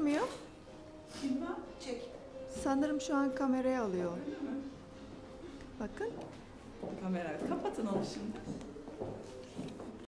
görmüyor. Bilmem. Çek. Sanırım şu an kameraya alıyor. Öyle mi? Bakın. Kamera. Kapatın onu şimdi.